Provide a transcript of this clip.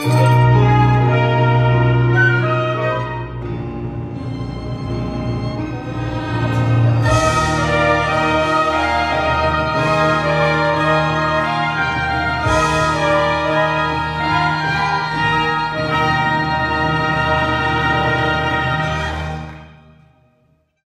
Amen.